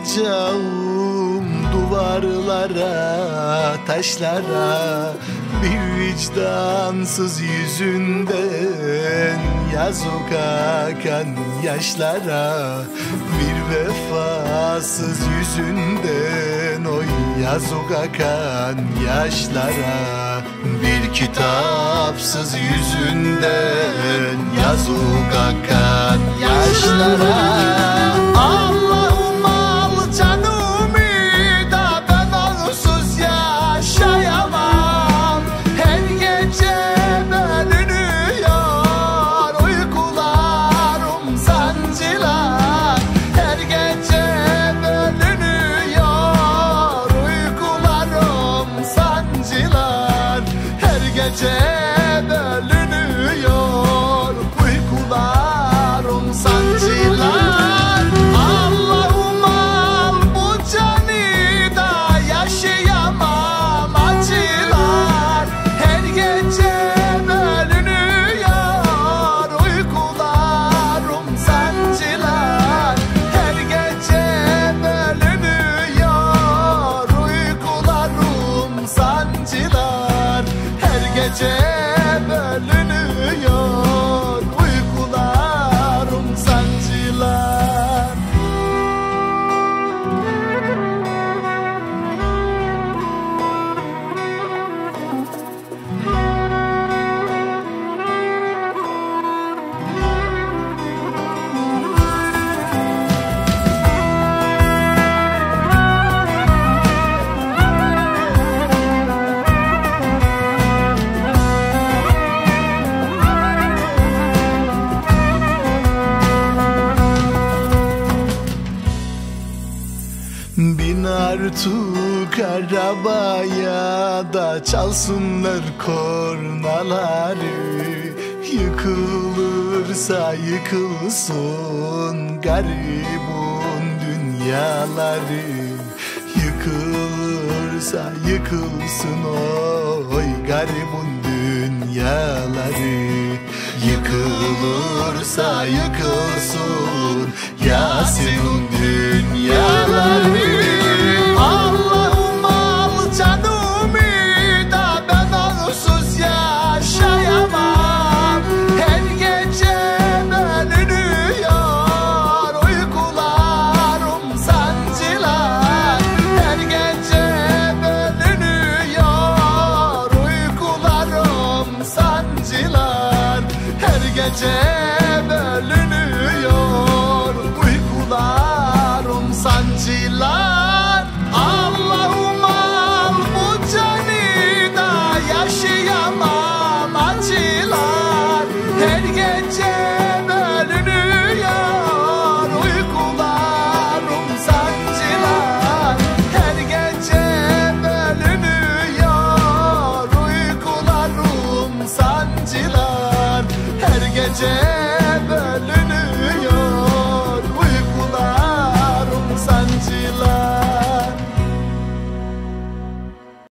Yazacağım duvarlara, taşlara Bir vicdansız yüzünden yazık akan yaşlara Bir vefasız yüzünden oy yazık akan yaşlara Bir kitapsız yüzünden yazık akan yaşlara edge. Bölünüyor Bin artık arabaya da çalsınlar kornaları. Yıkılırsa yıkılsın garibun dünyaları. Yıkılırsa yıkılsın oy garibun dünyaları Yıkılırsa yıkılsın. Yasin'in dünyaları yeah.